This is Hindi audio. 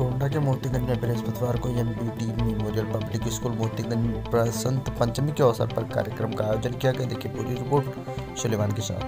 गोंडा के मोतीगंज में बृहस्पतिवार को M T memorial public school Motiganj Basant Panchami के अवसर पर कार्यक्रम का आयोजन किया गया। देखिए पूरी रिपोर्ट सुलेमान के साथ।